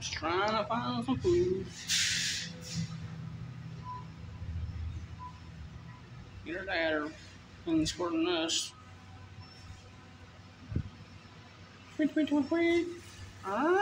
Just trying to find some food. Get her dad or and squirting us. Tweet, tweet, tweet, tweet. Ah!